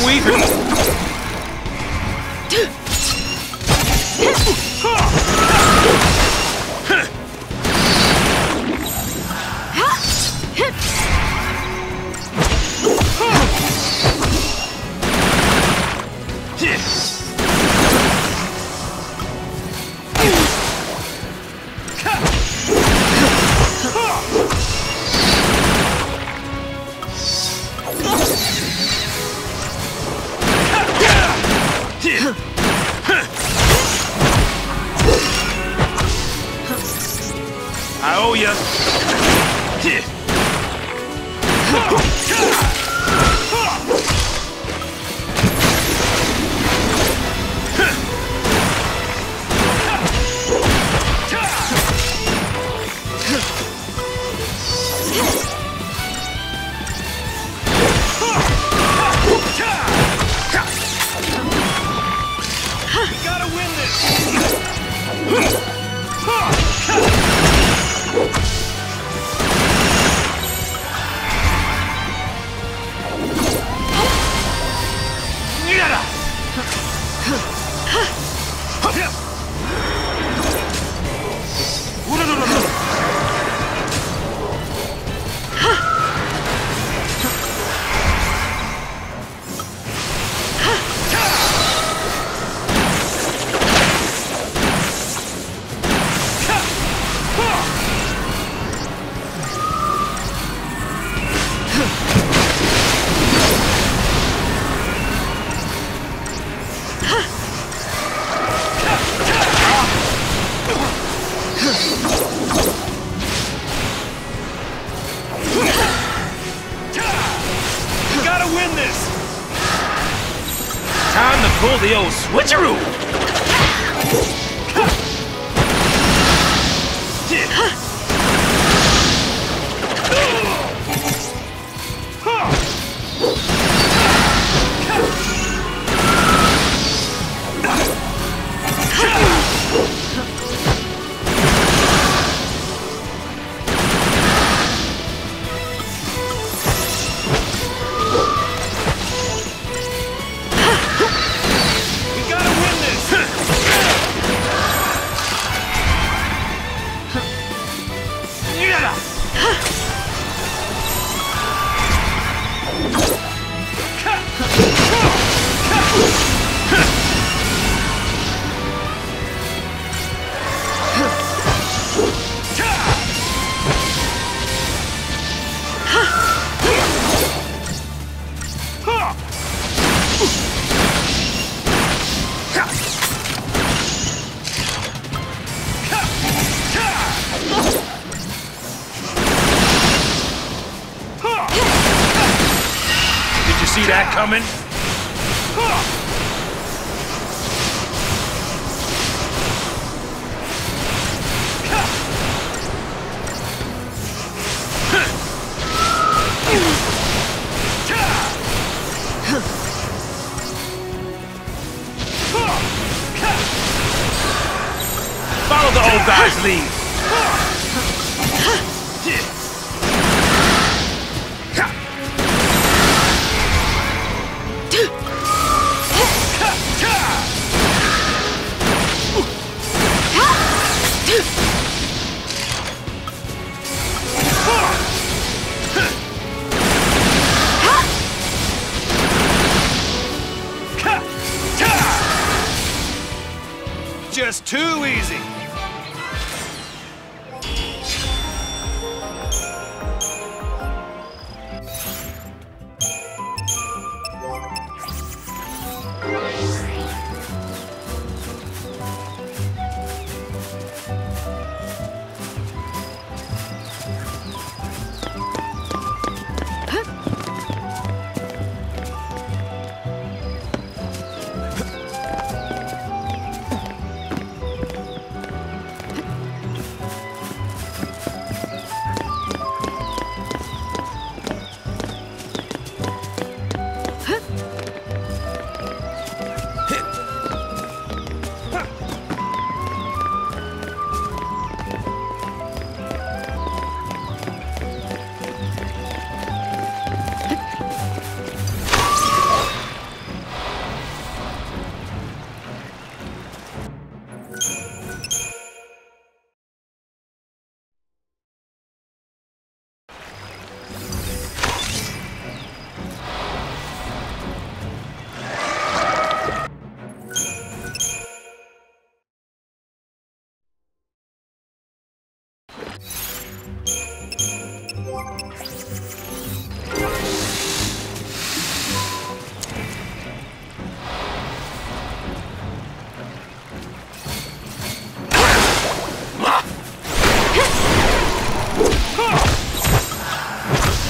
Bobbing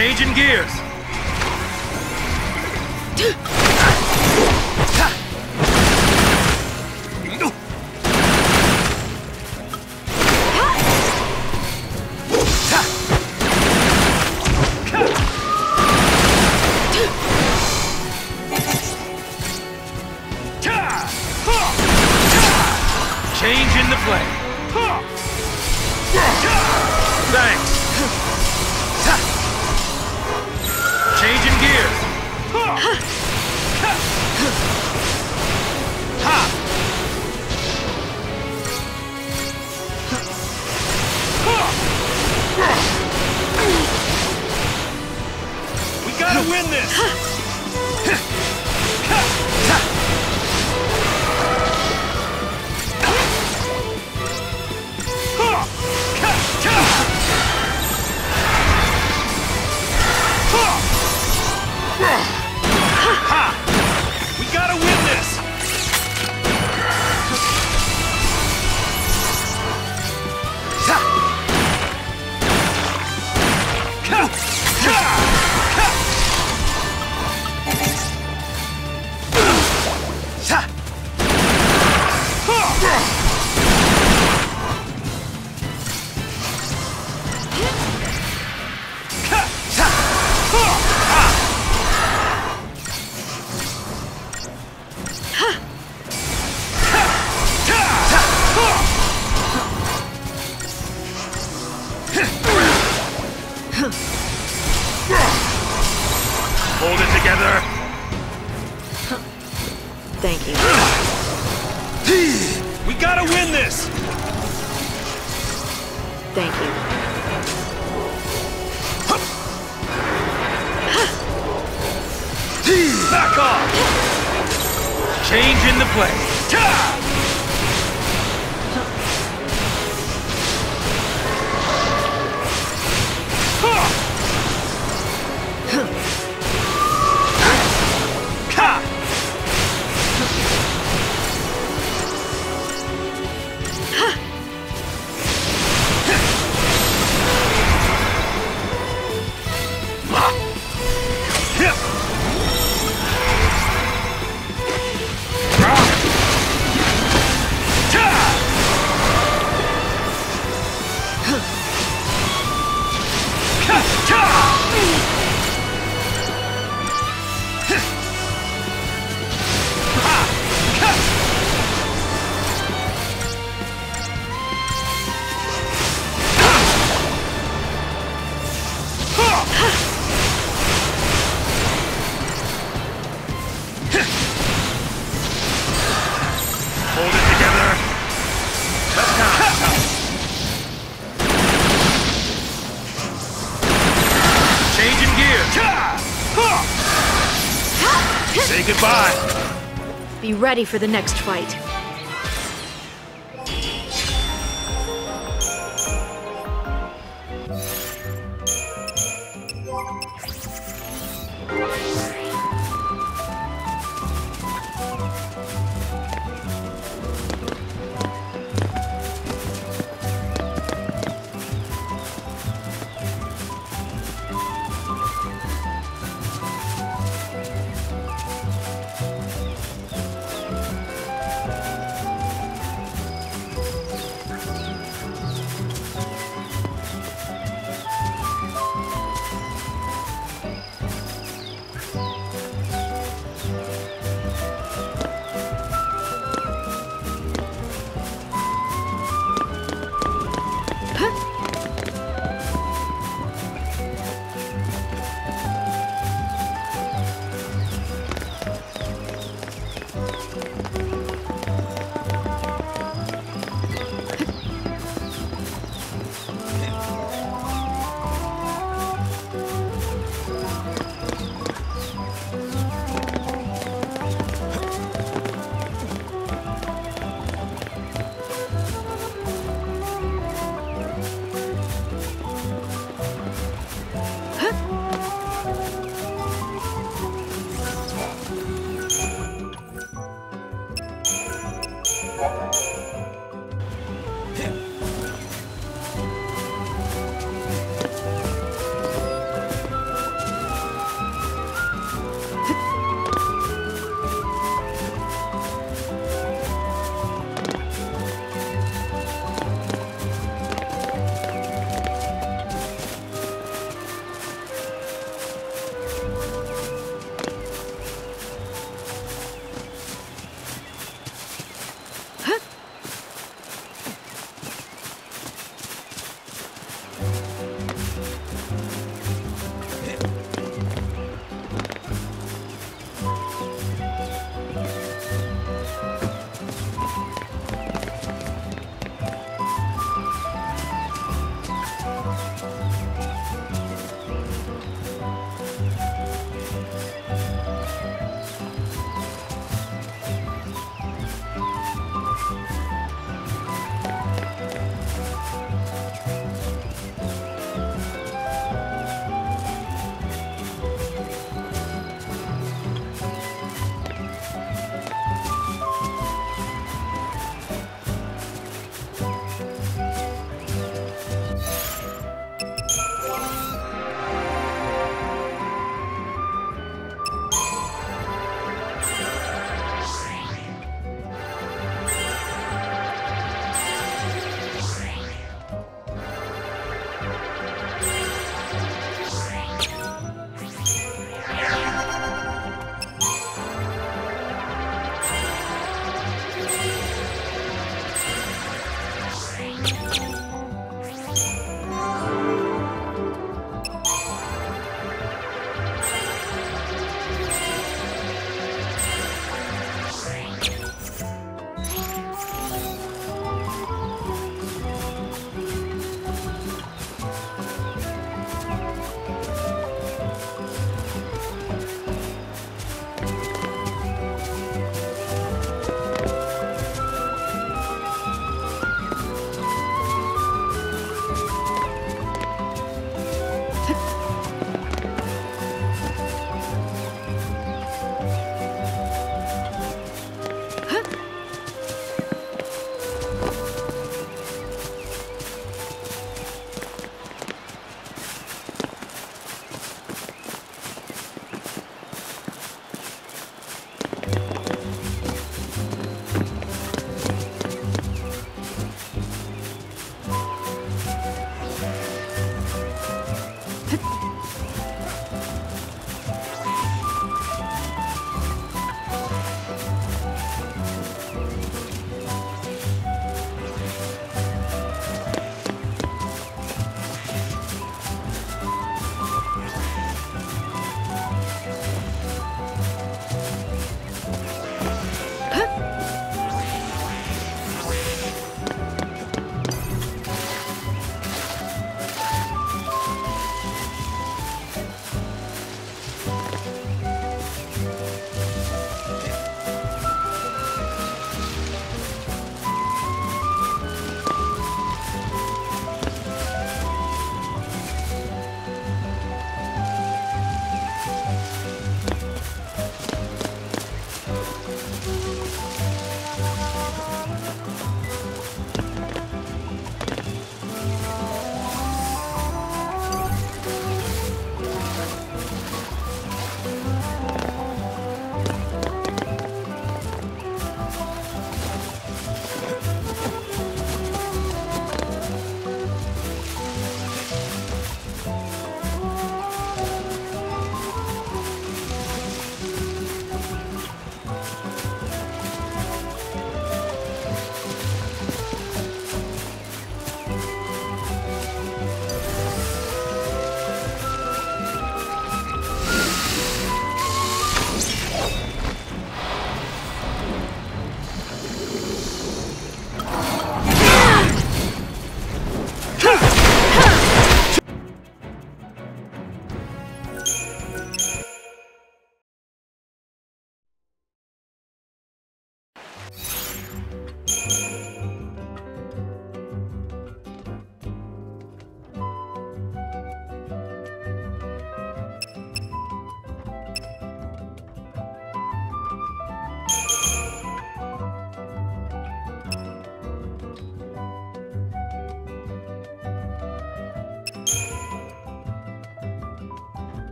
Changing gears. Be ready for the next fight.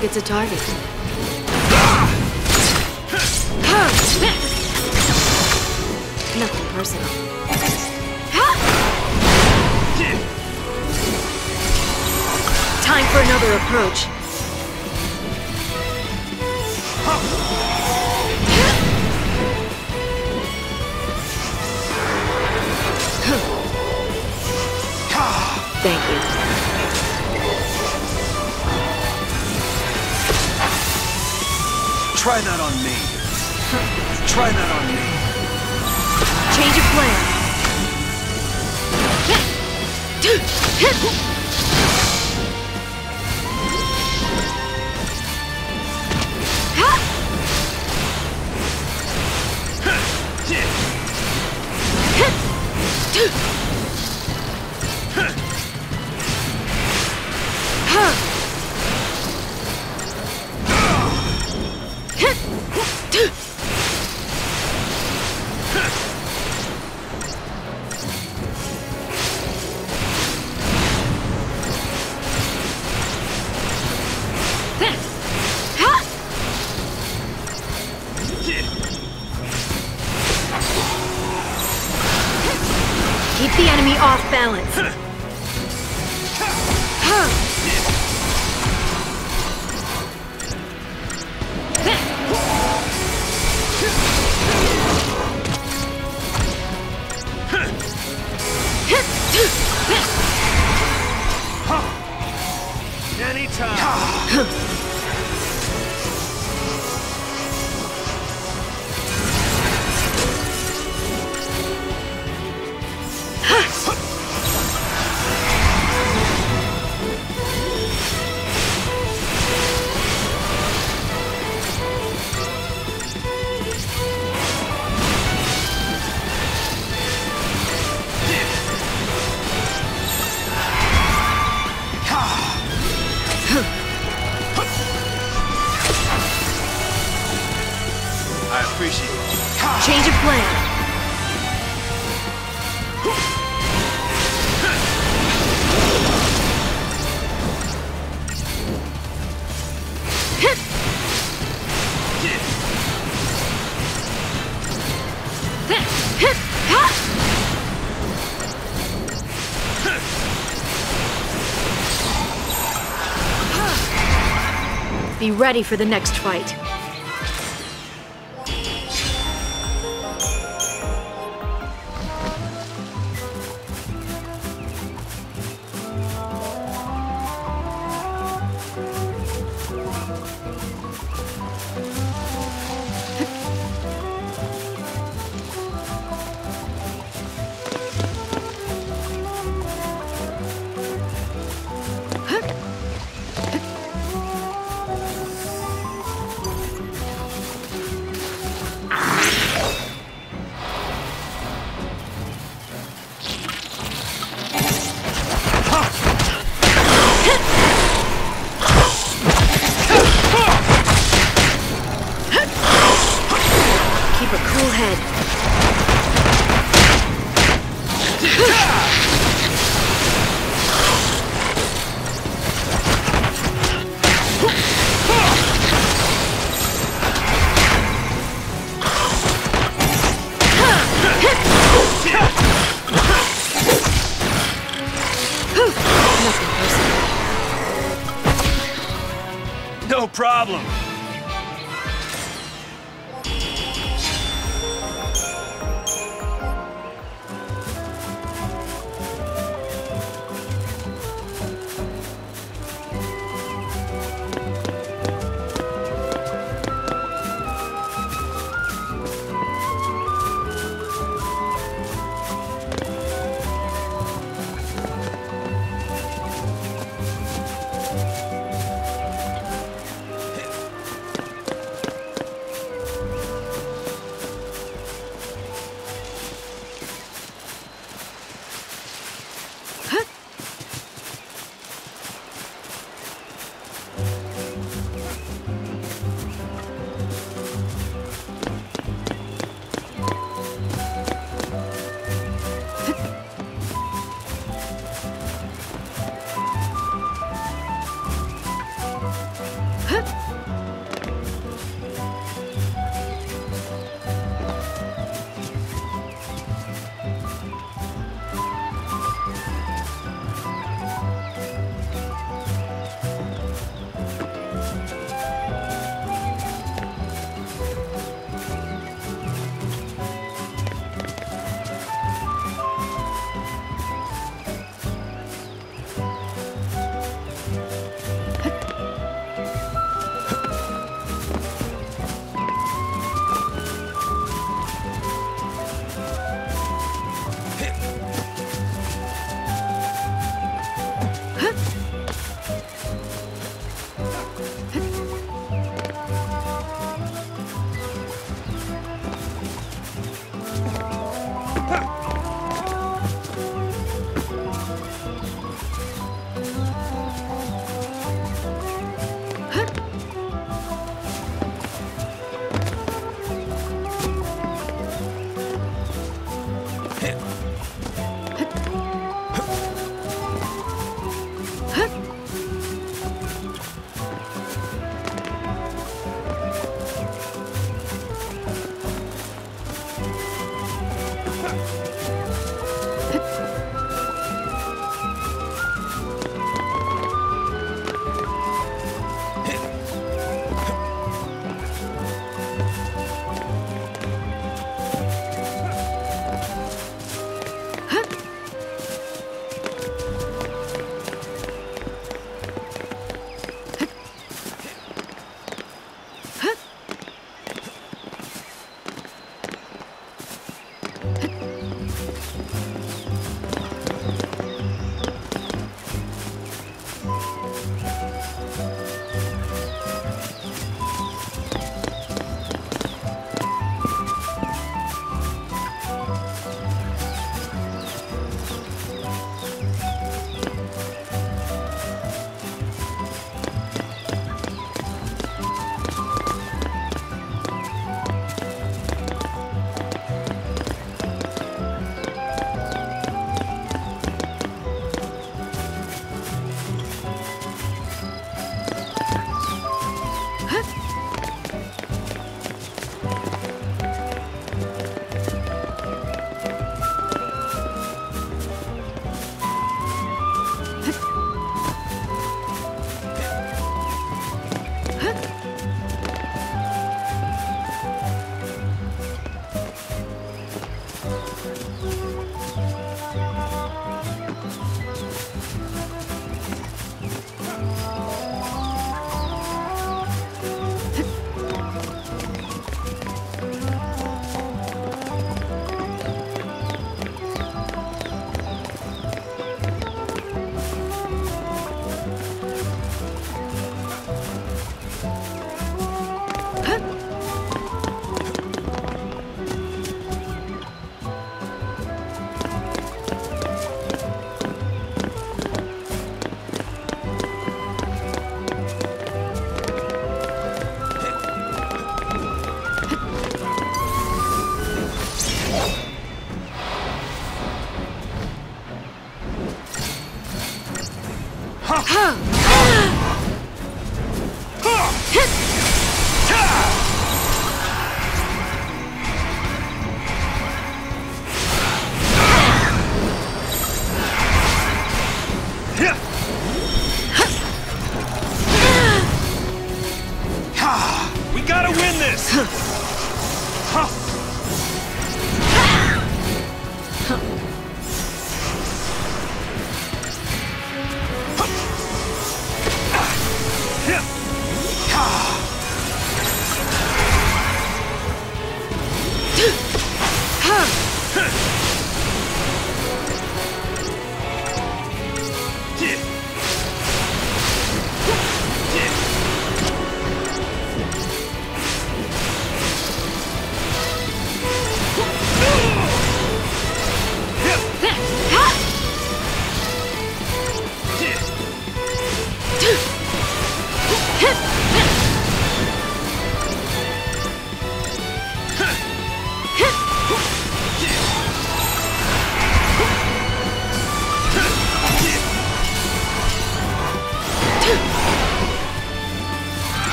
Target's a target. Nothing personal. Time for another approach. Be ready for the next fight.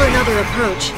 For another approach.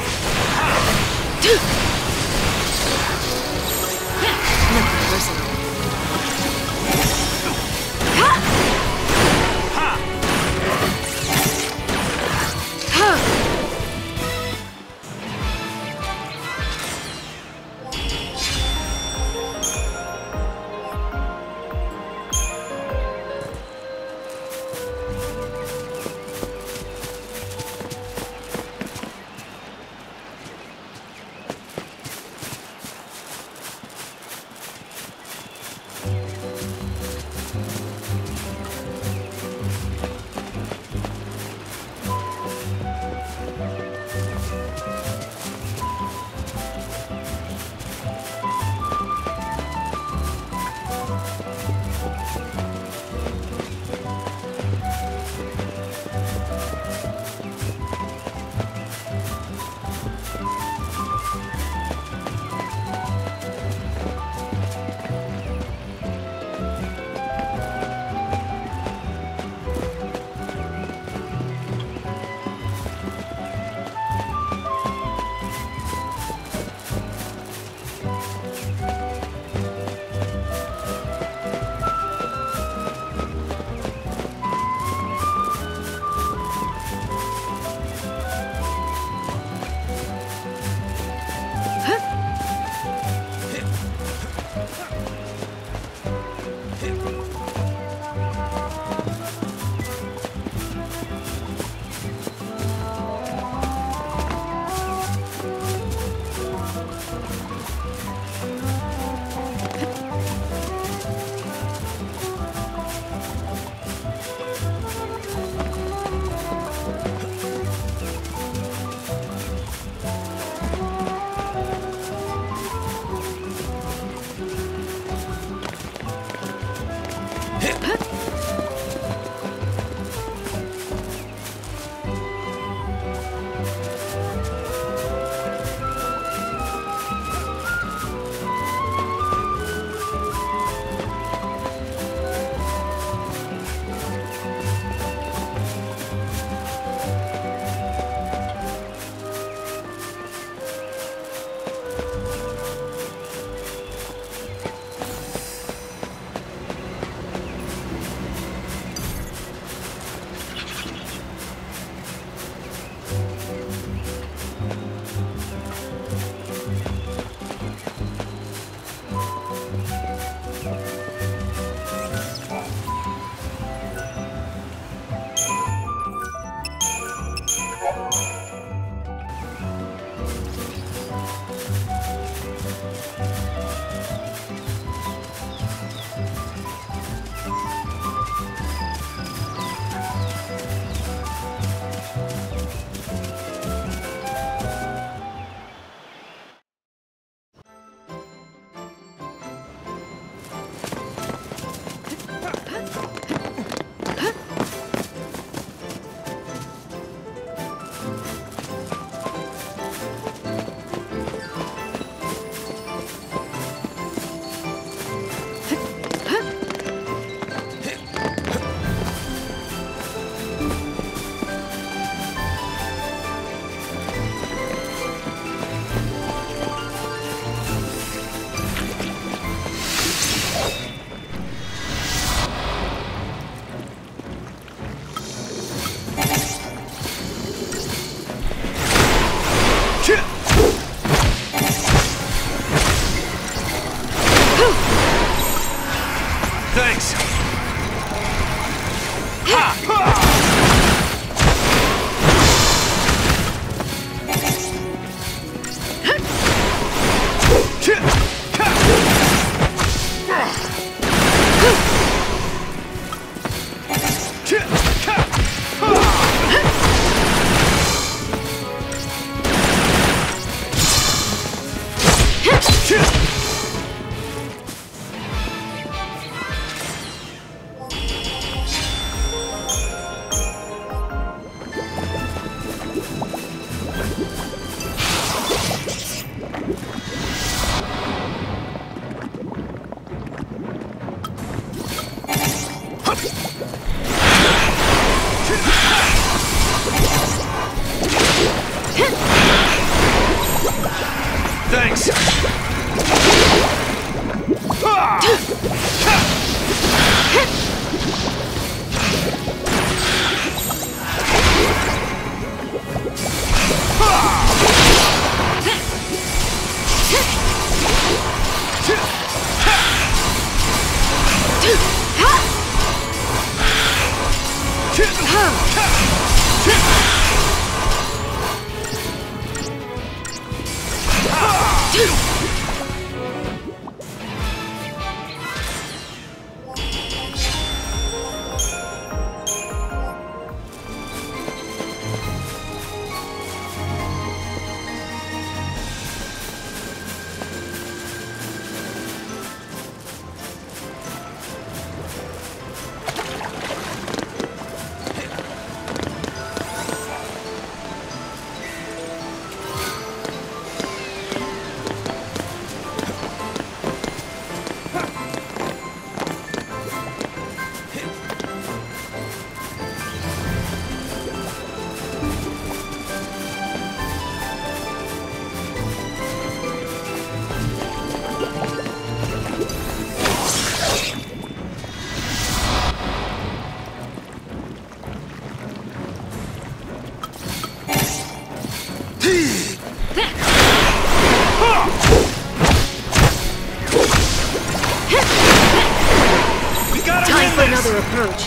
Approach.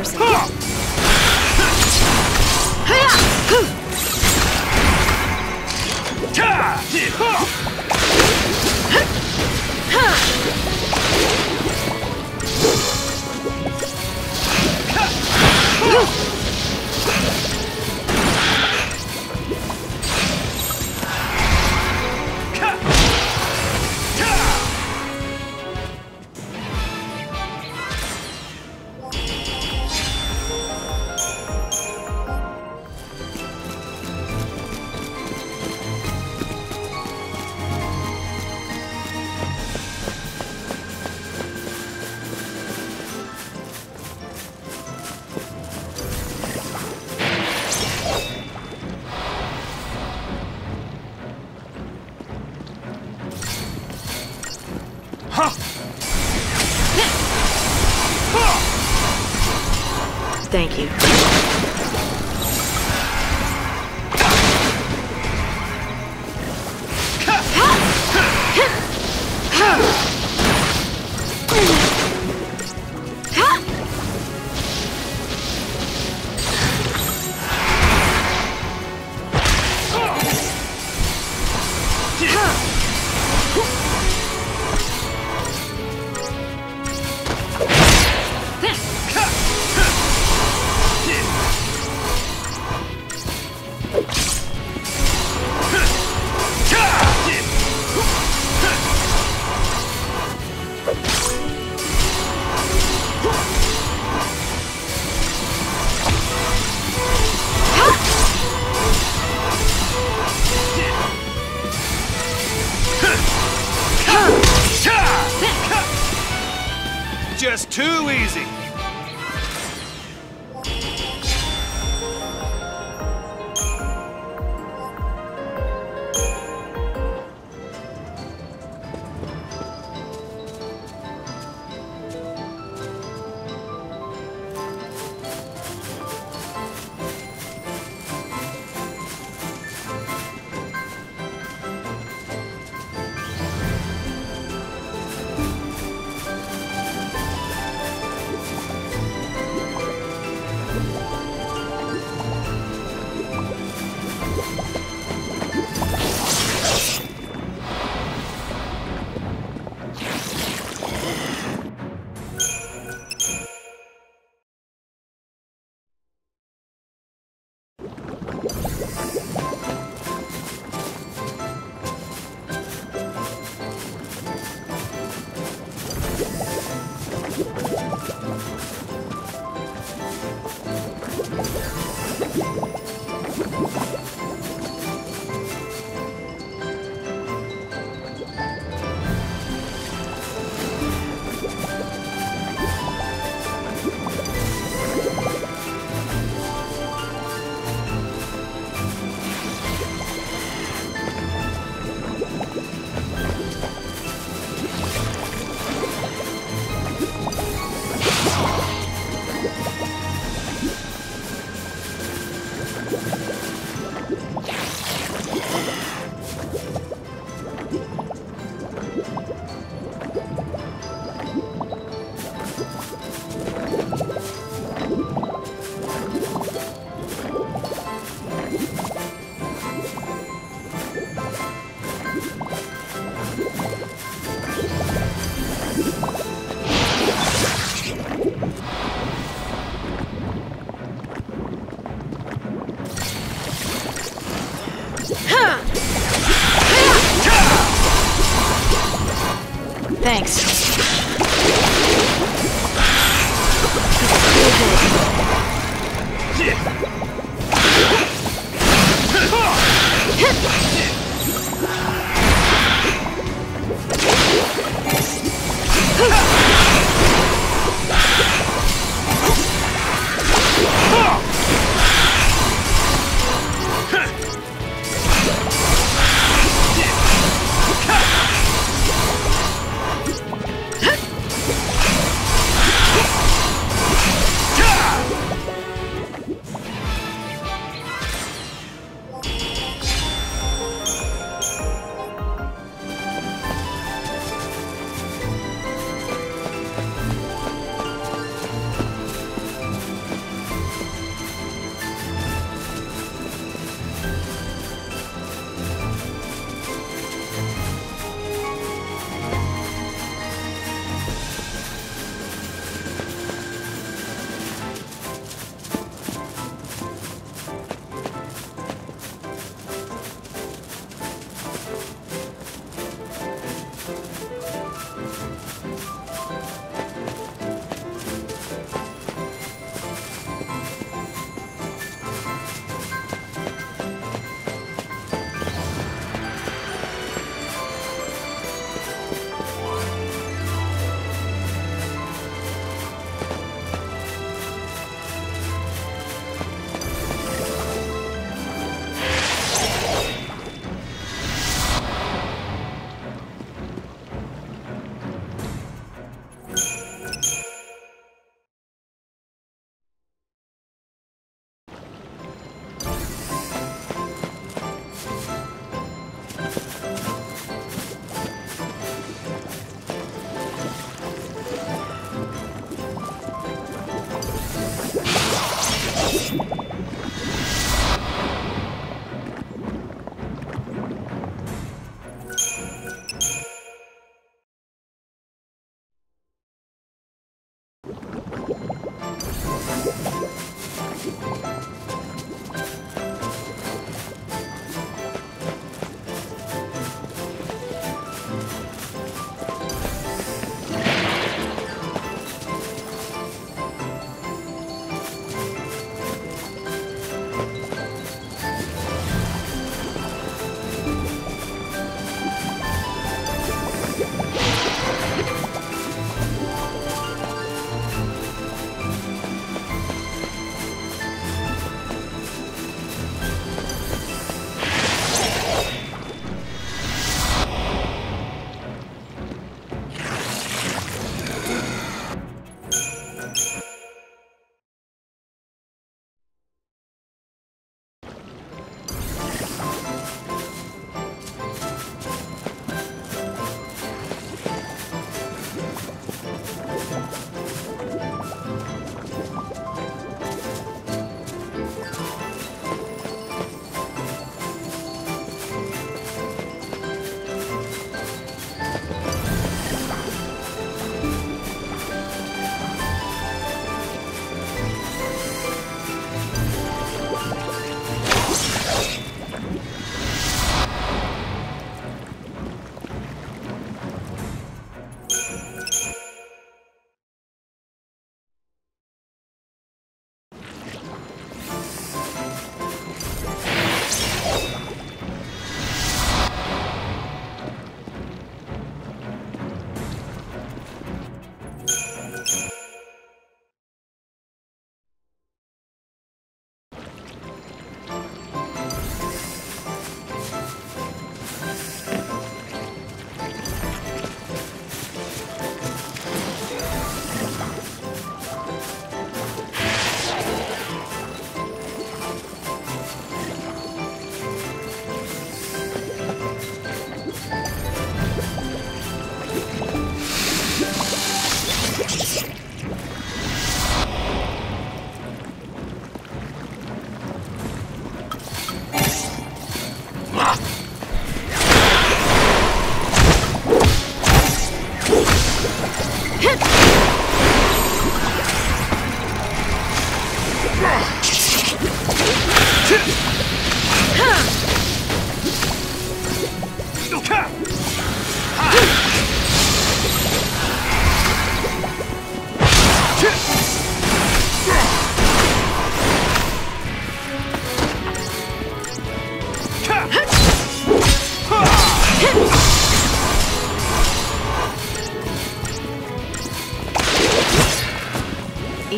Nothing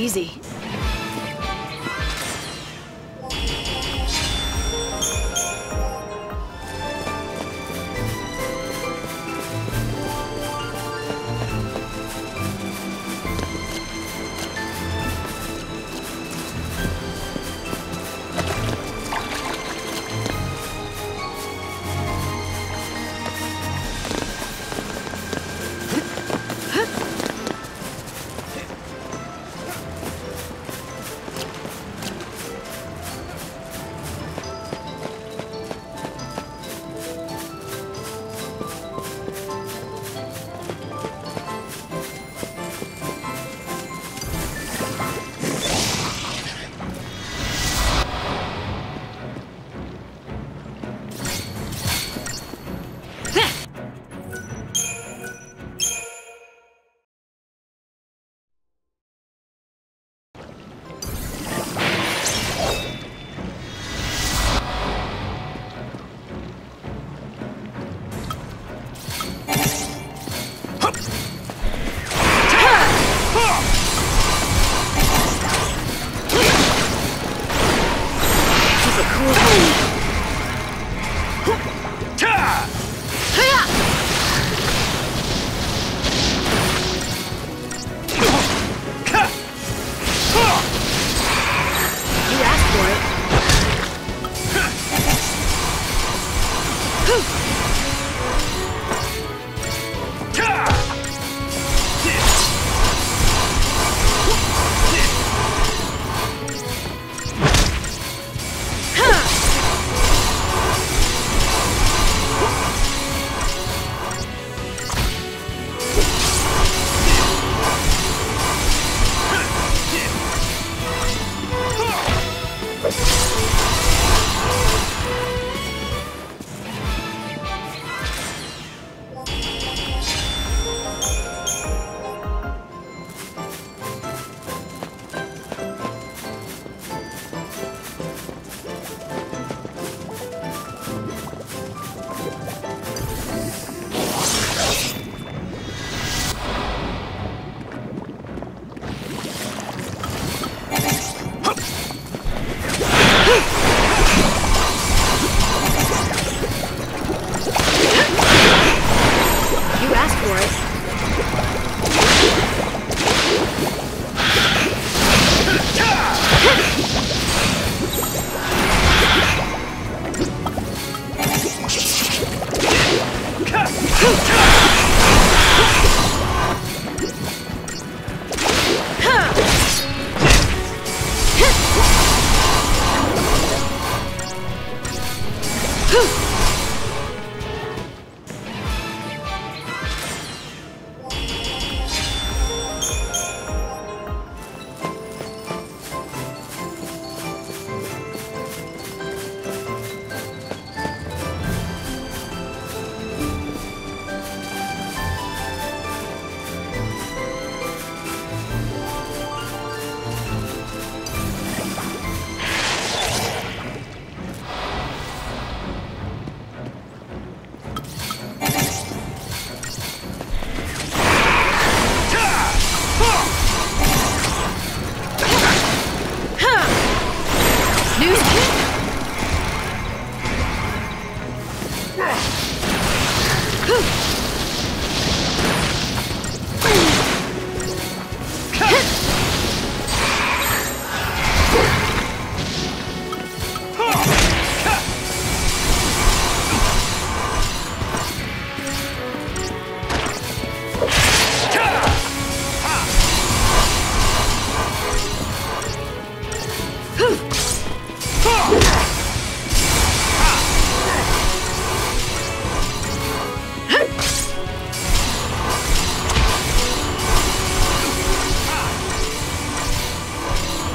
Easy.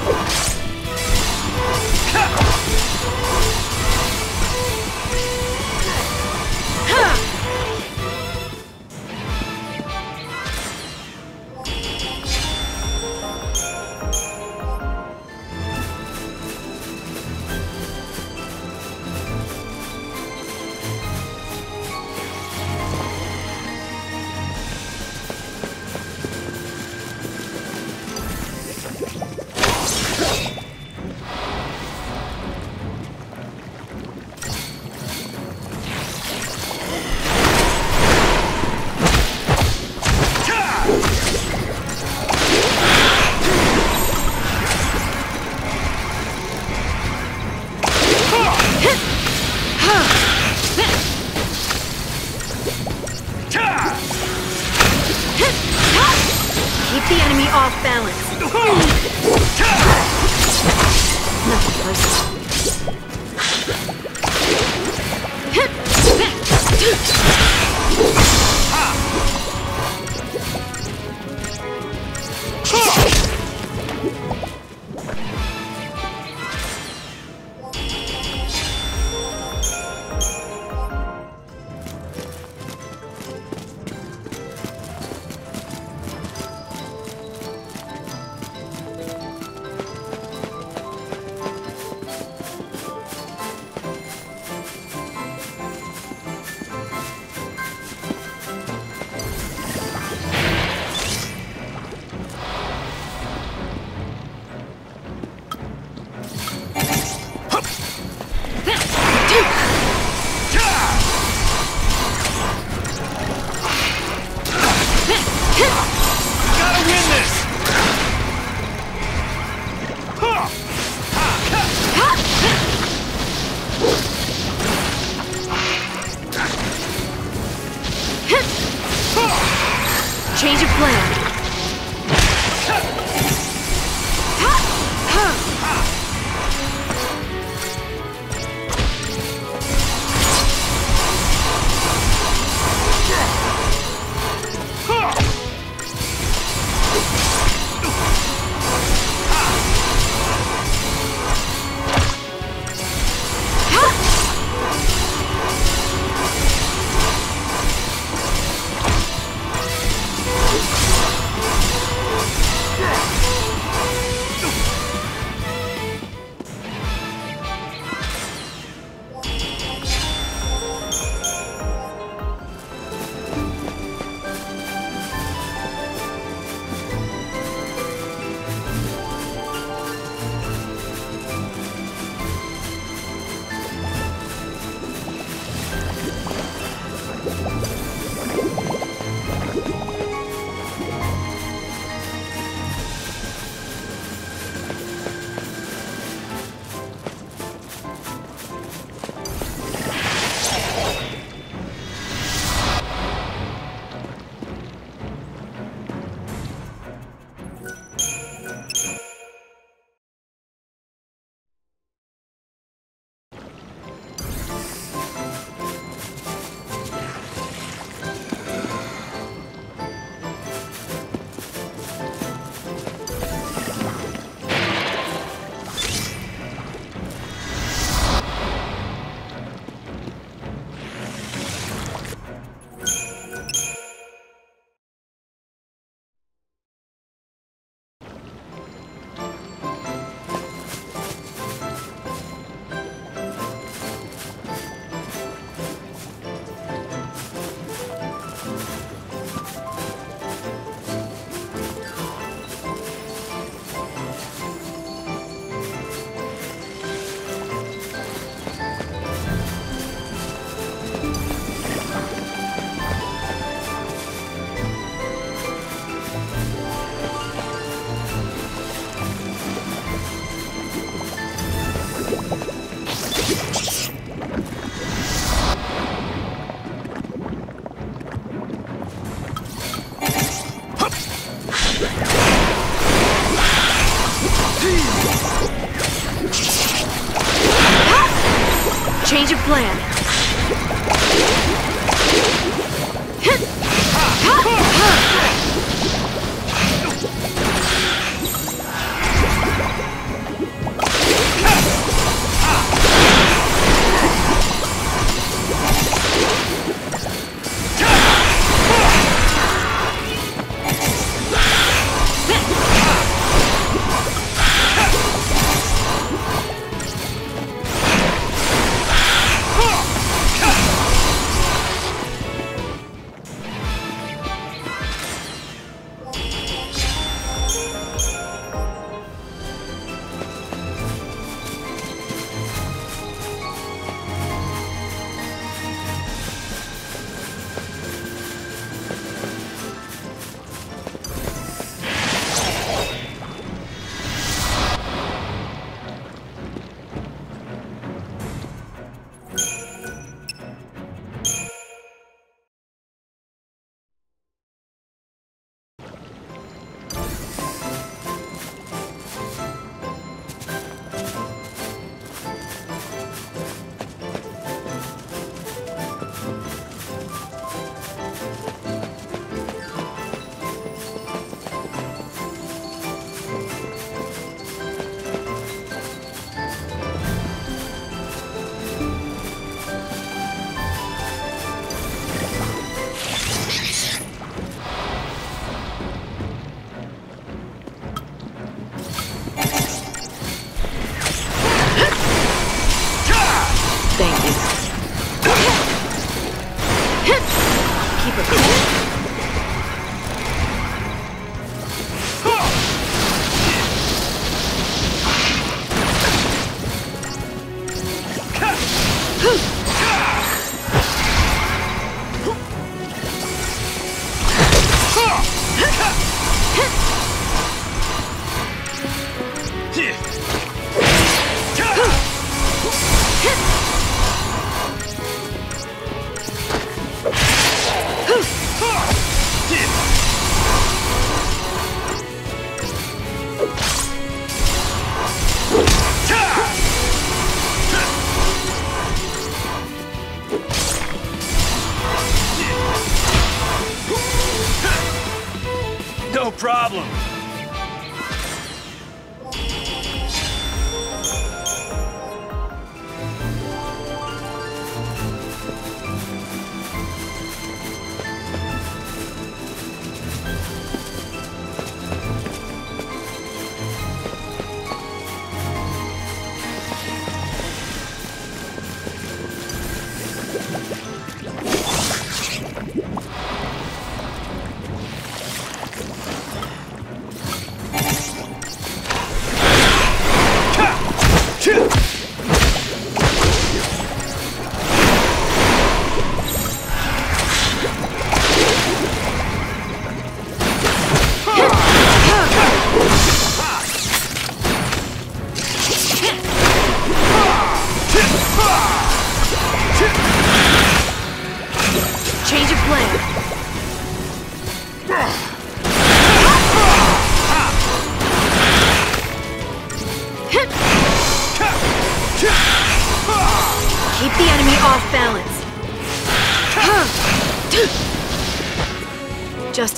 you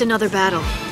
another battle.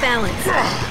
Balance.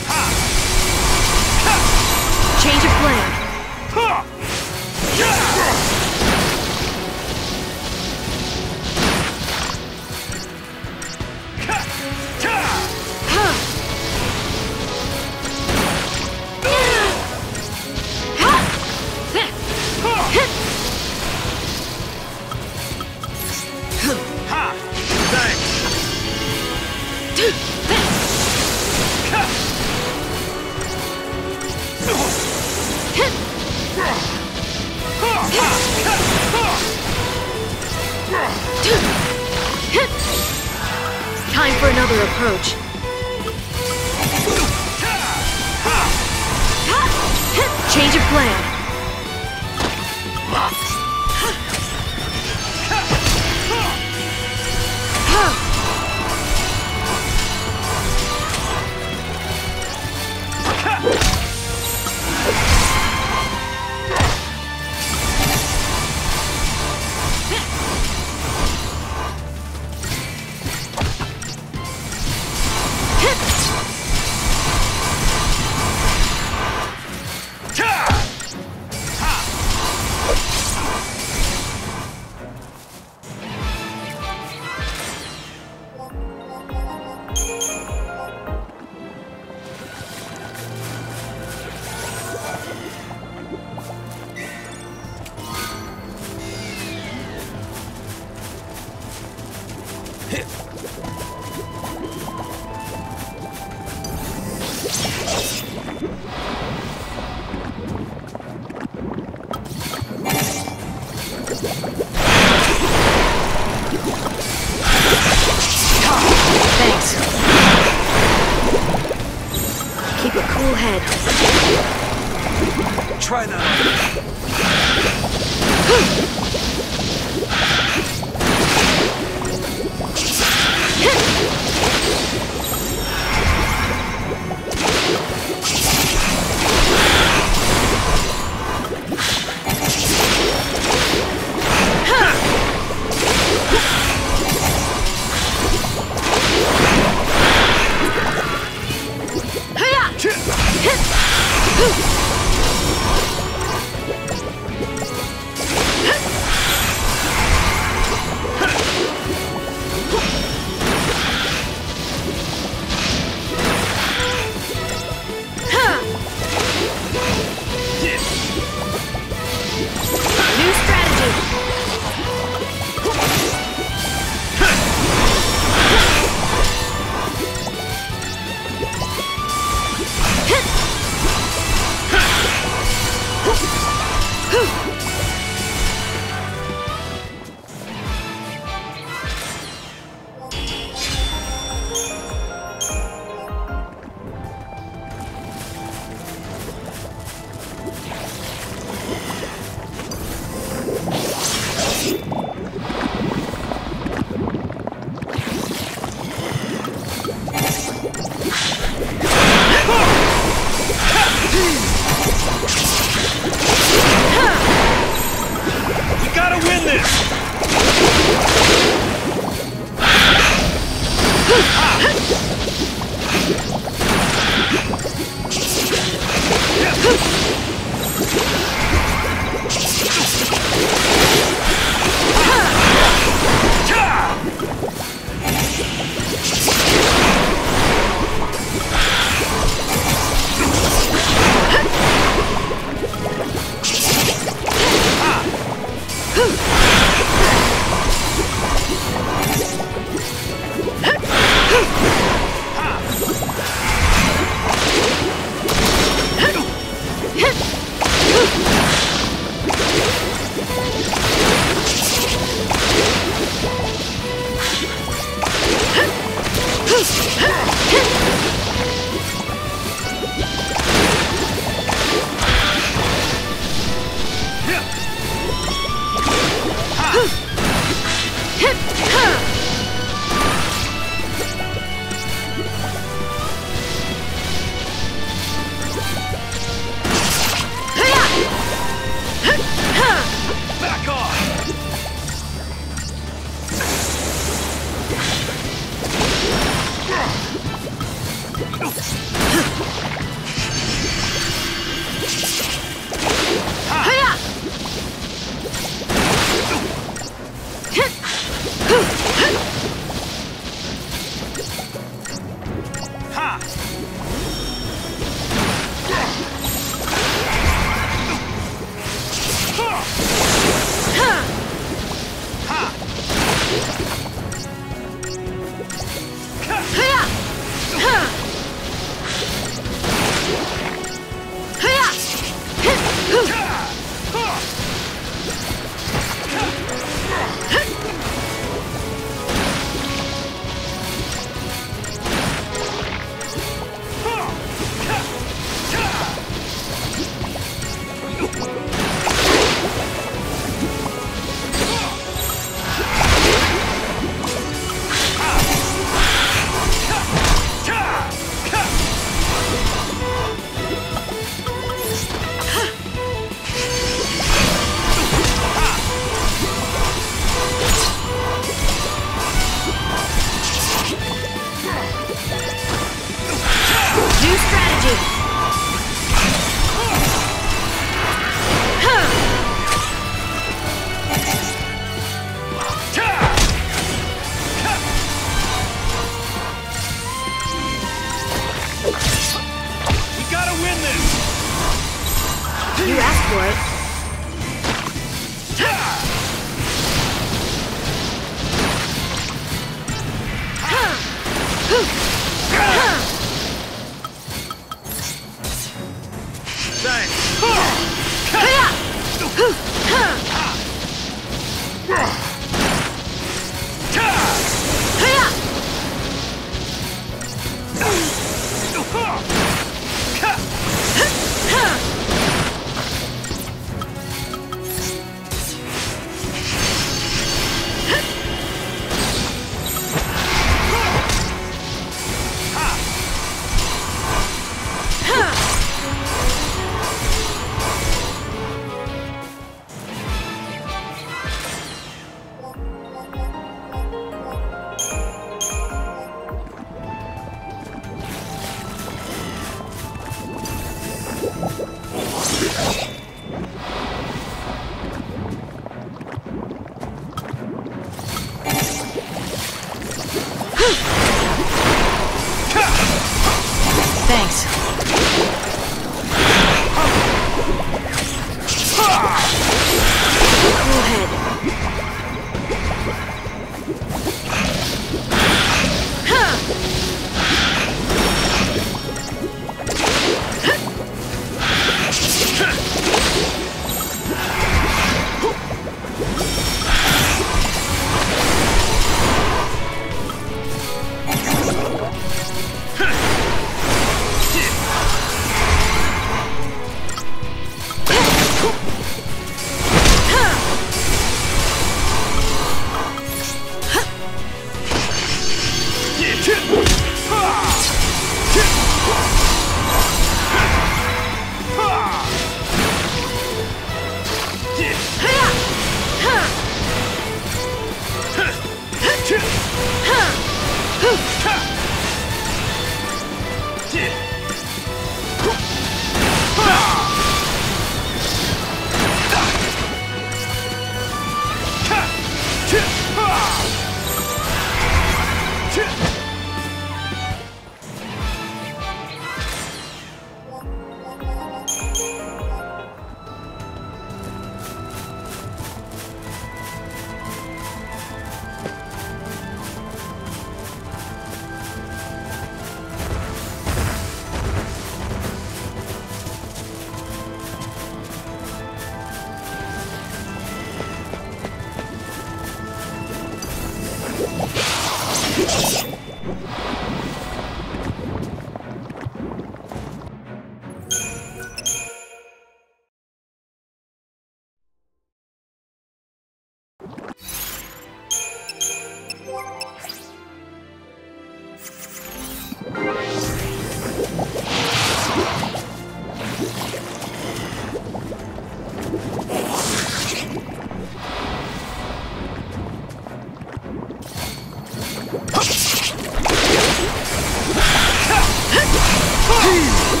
Please!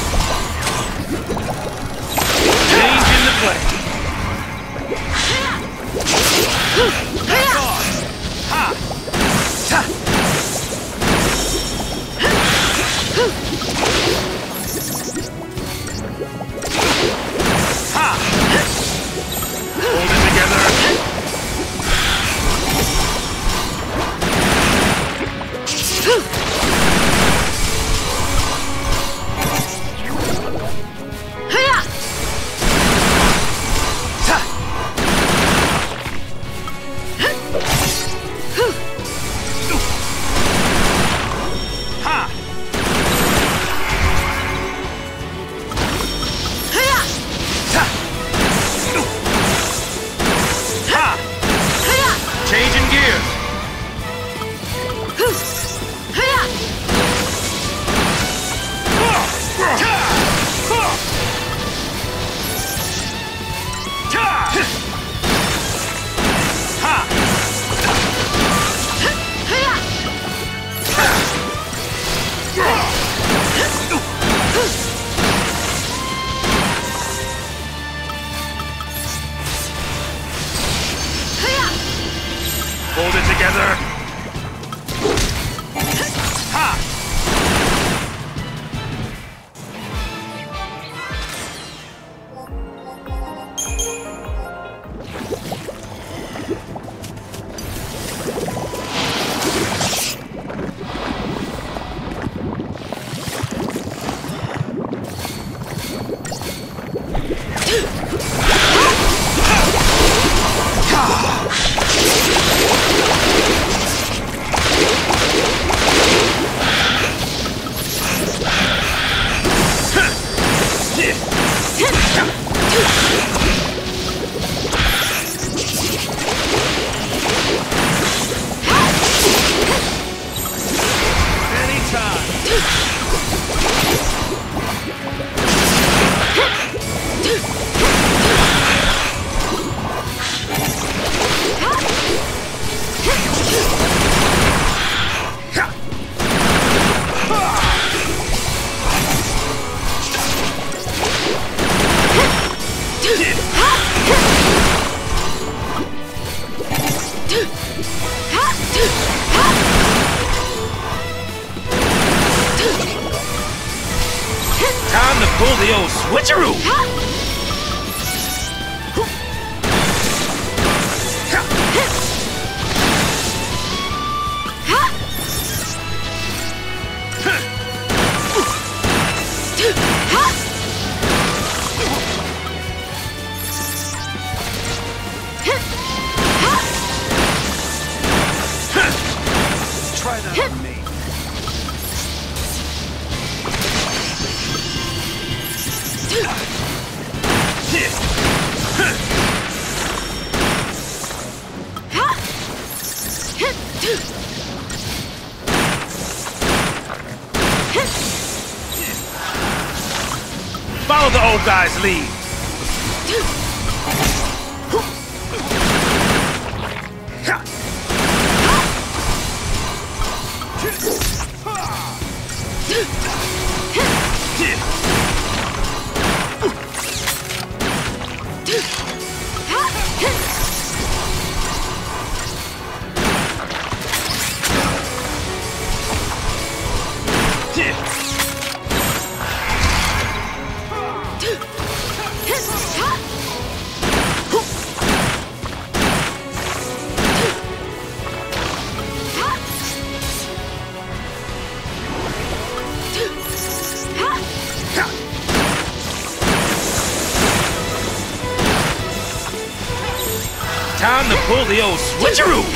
Switcheroo!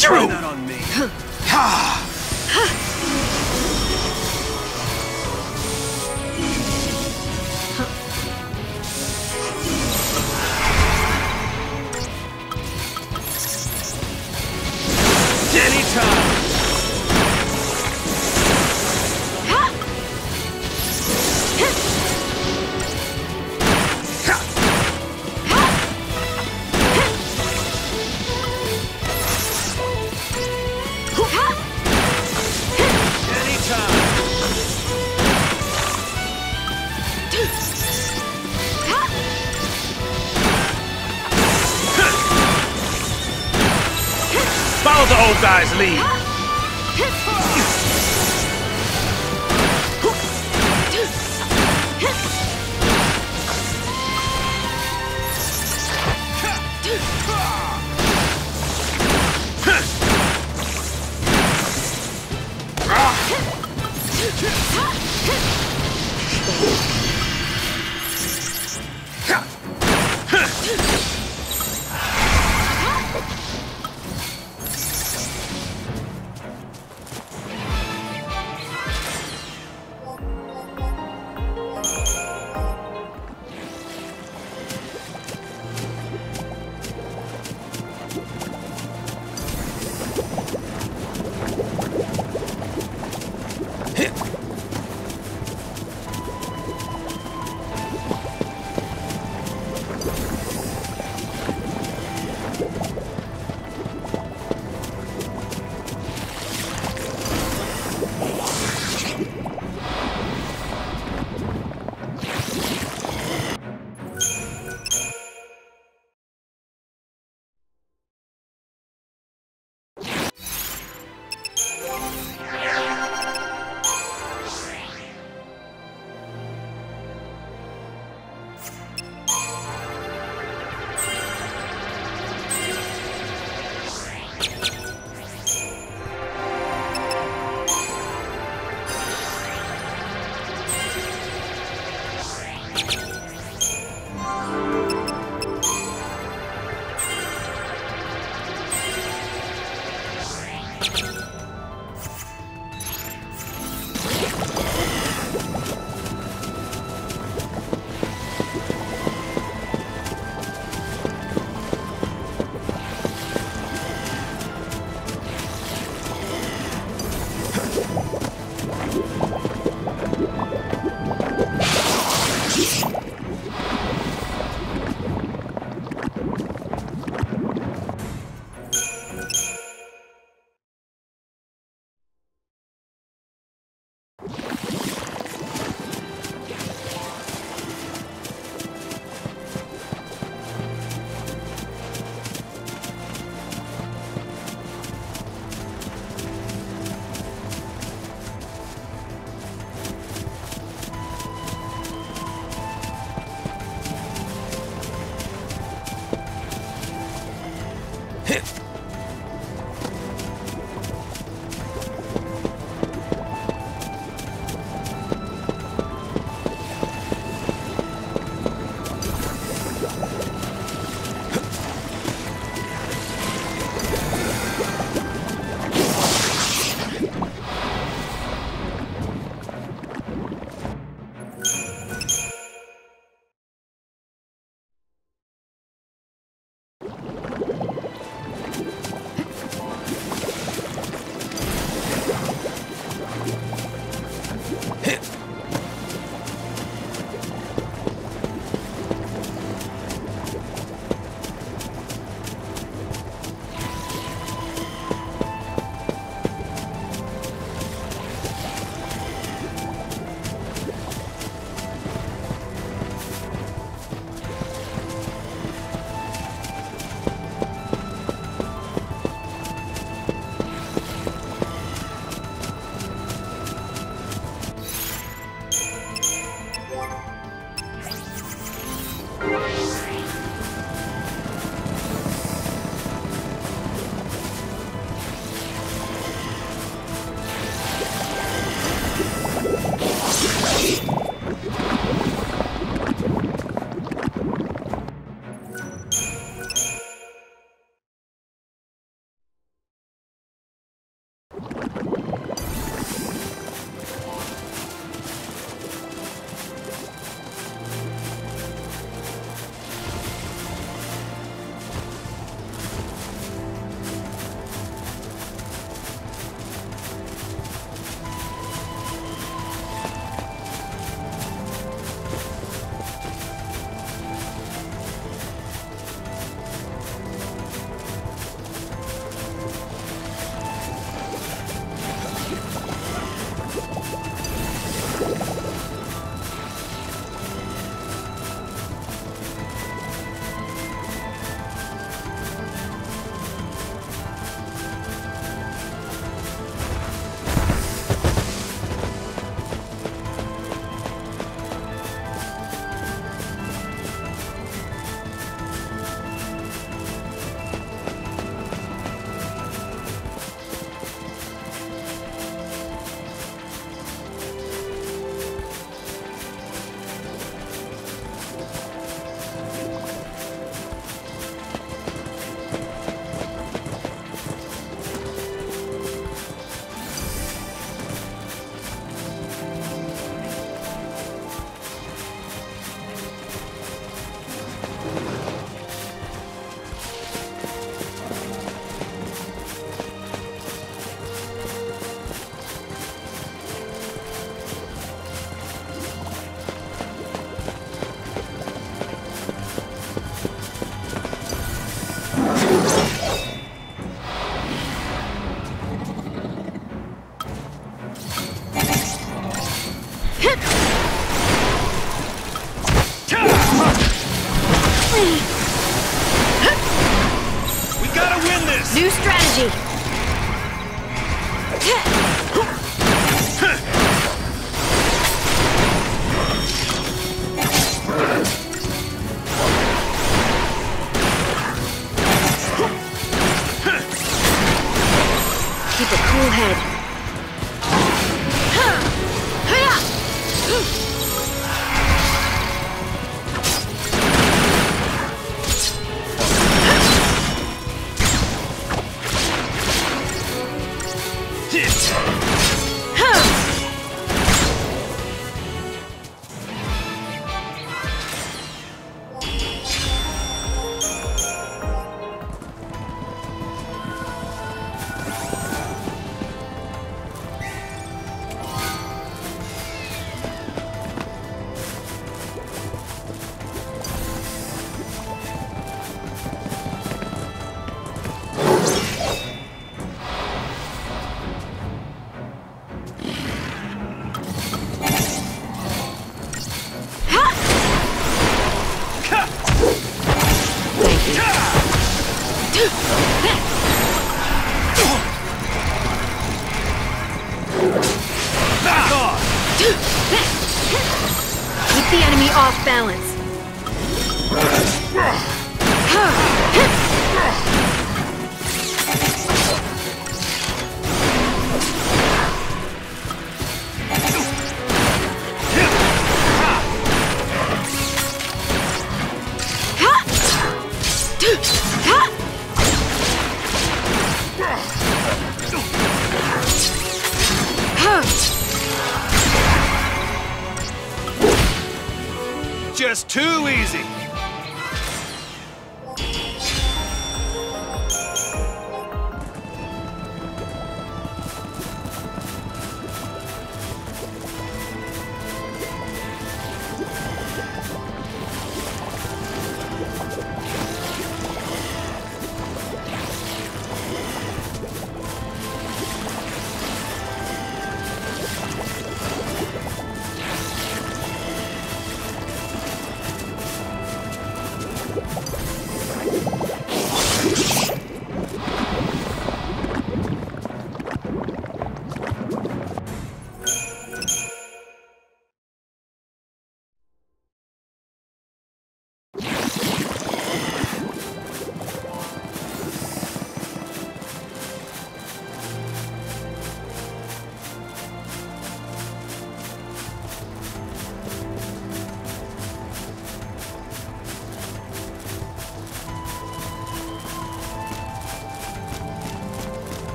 Switcheroo.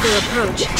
Another approach.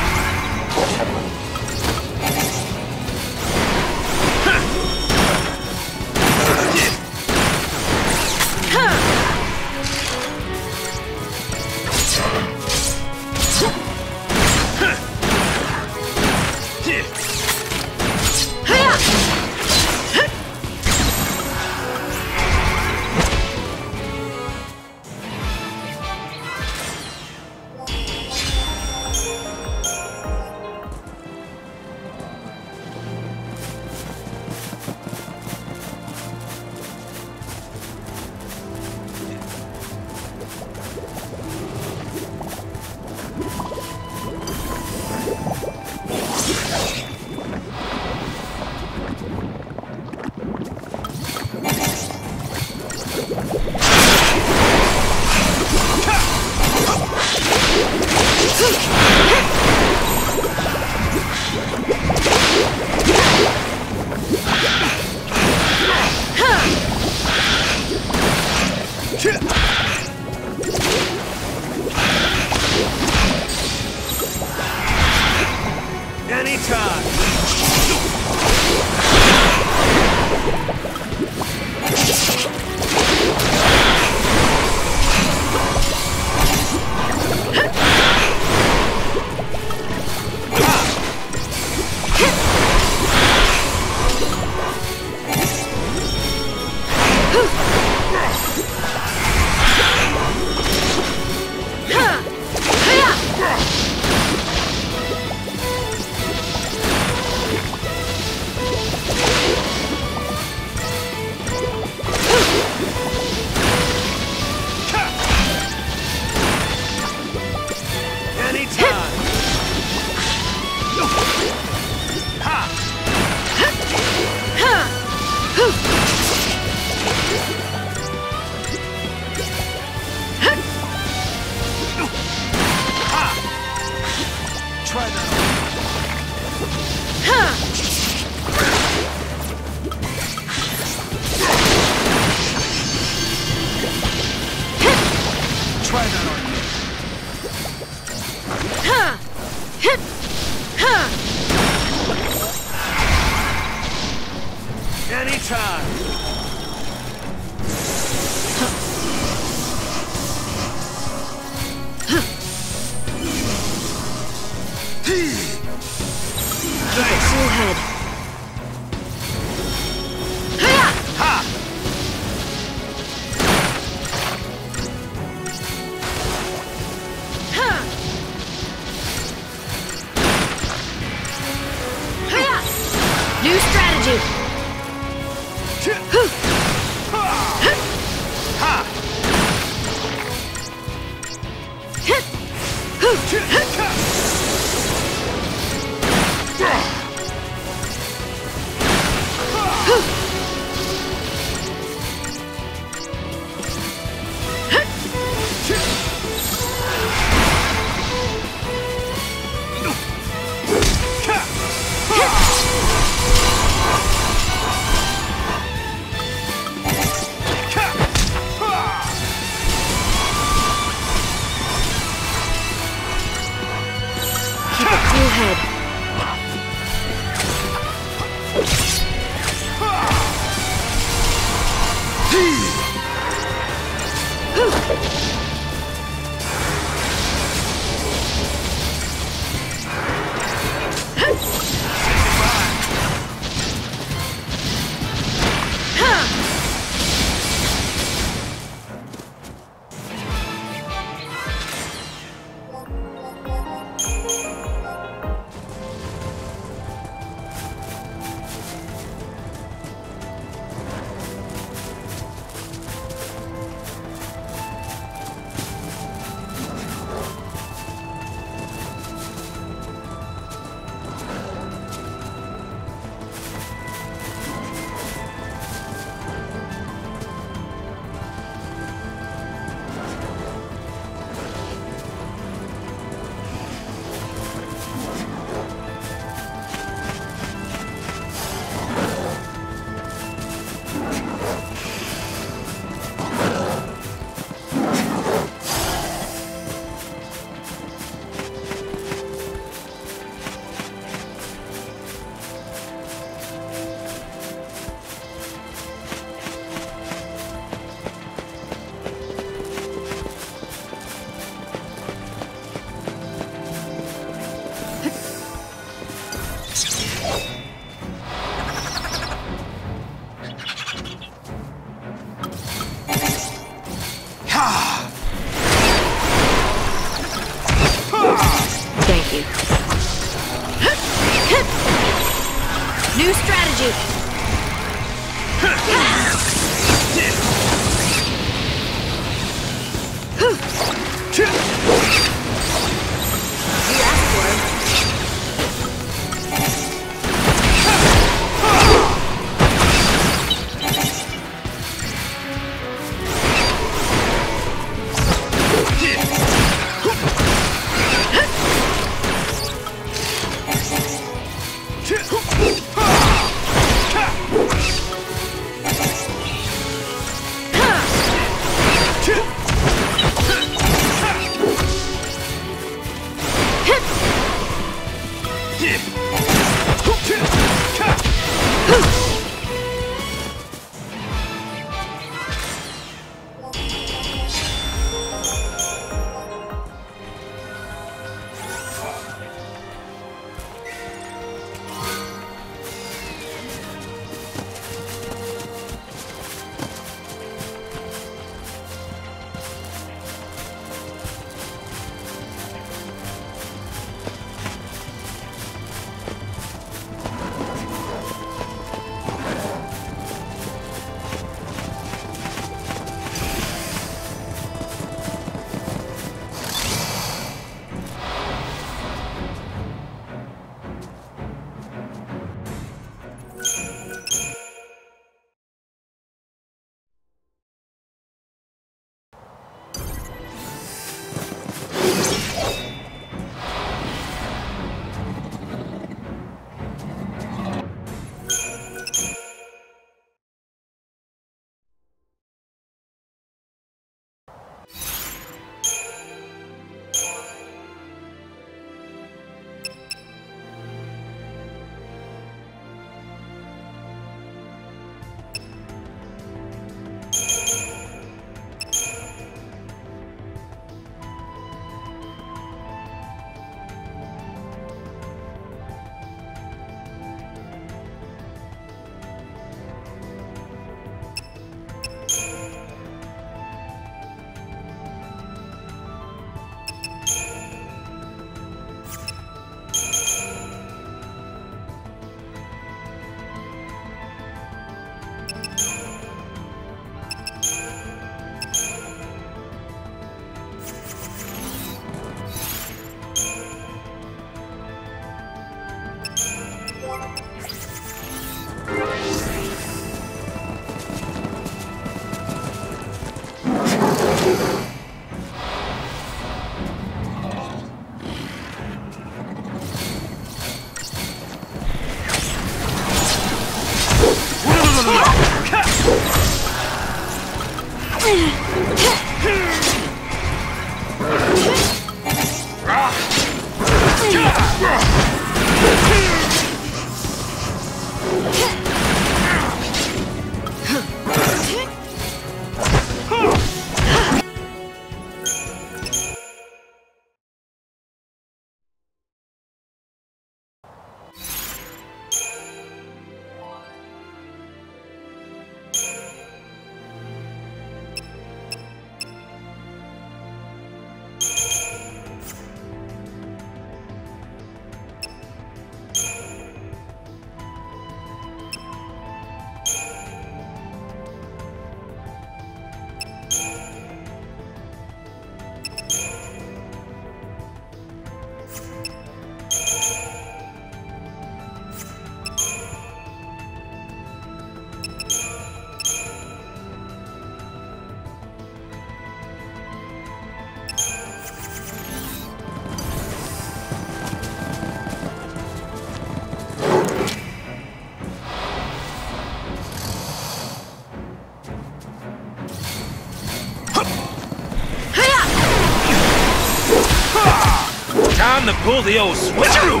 To pull the old switcheroo!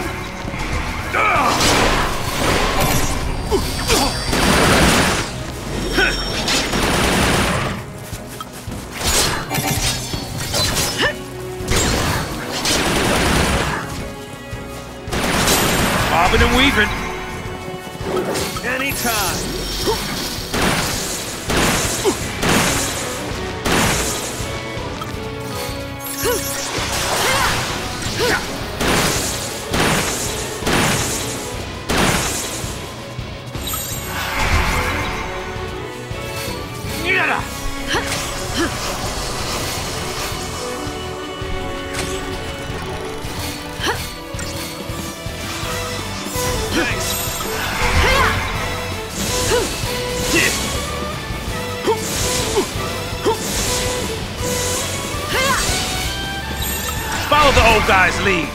Follow the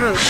approach.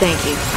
Thank you.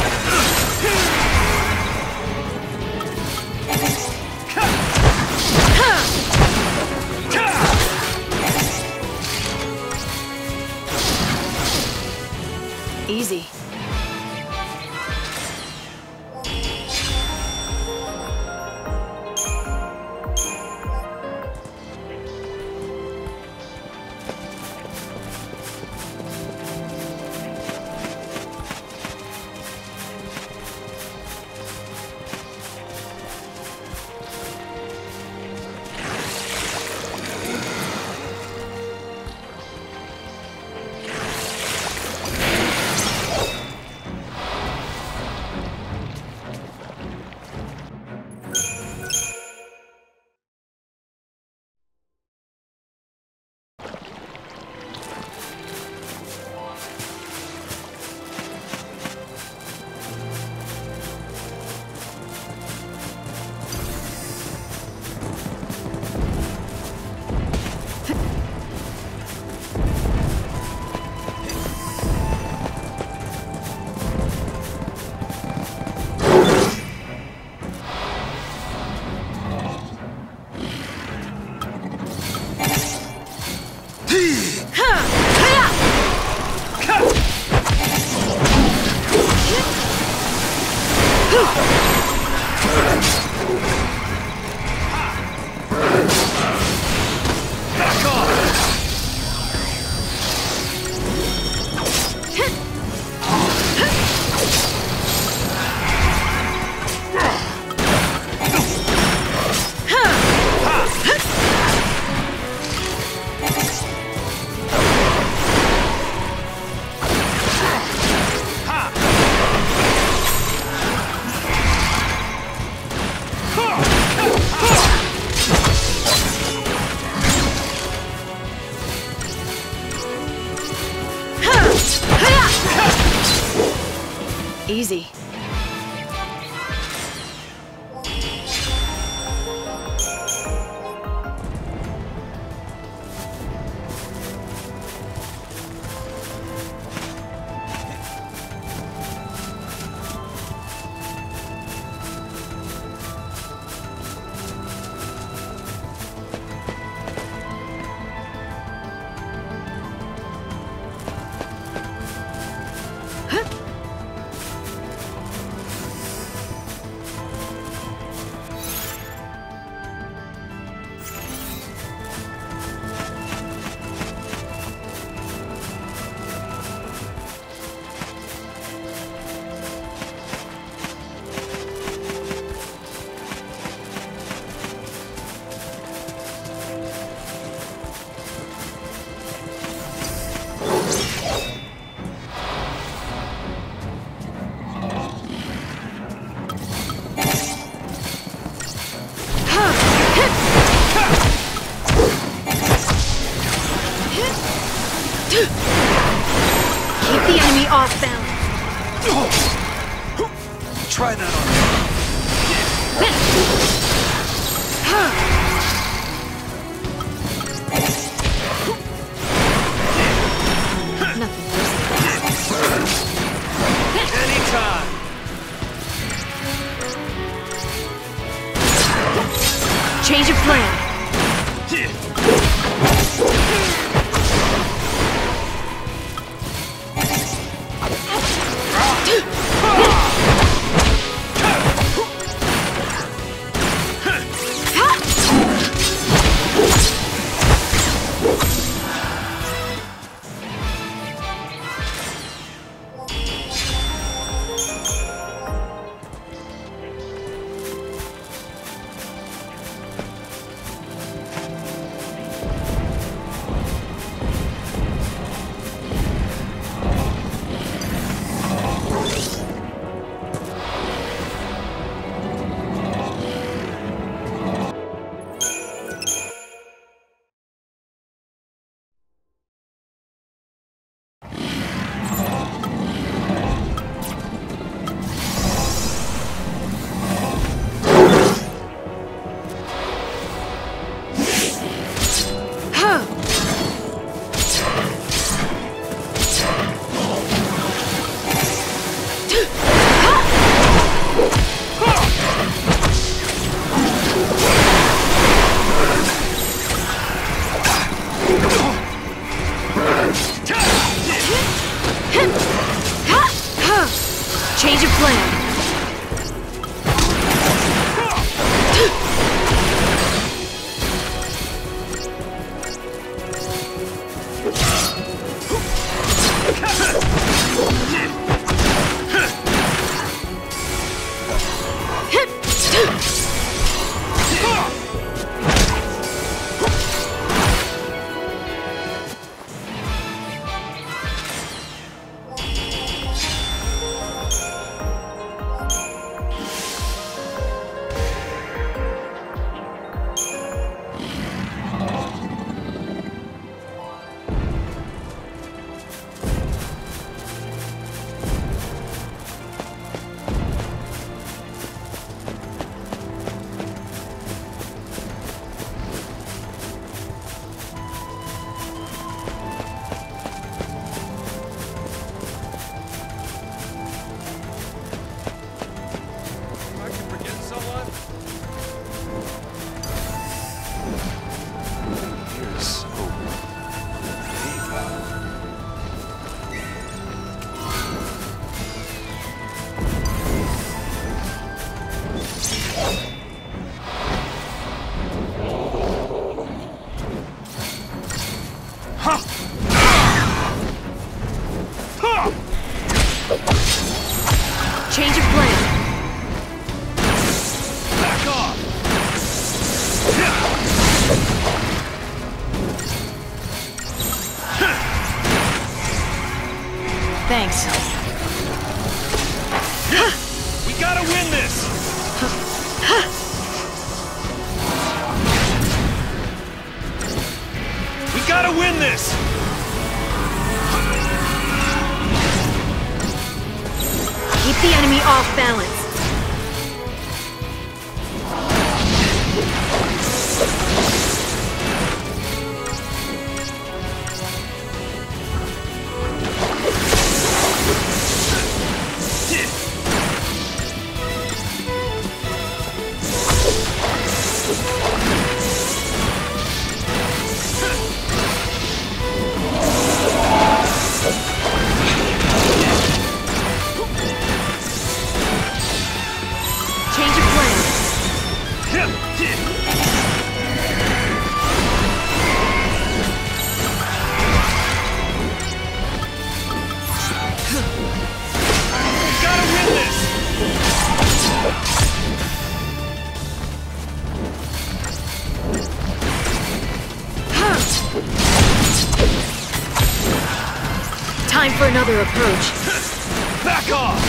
Another approach. Back off!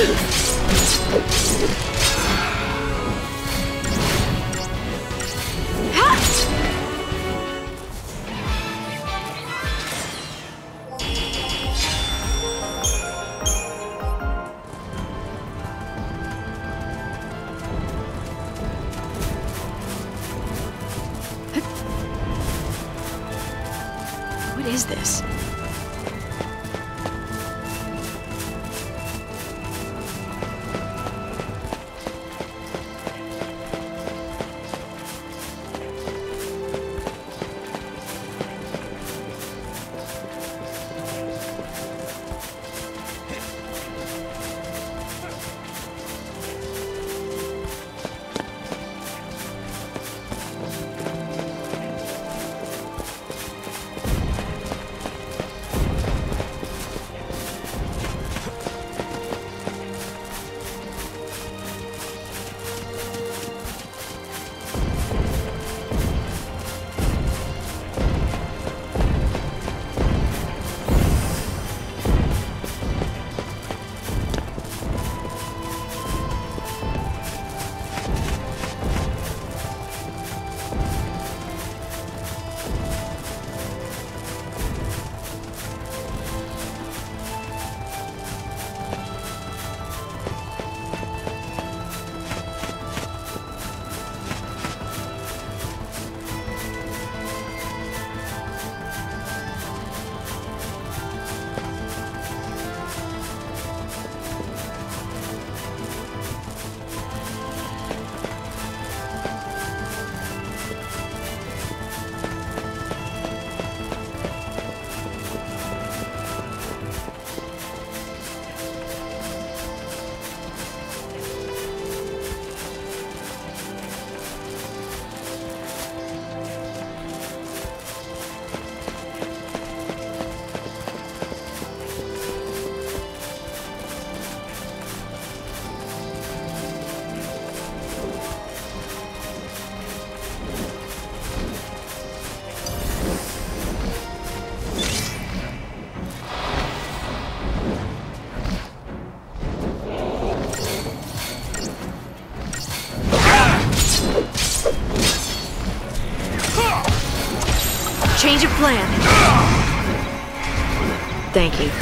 Ugh! Thank you.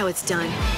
How it's done.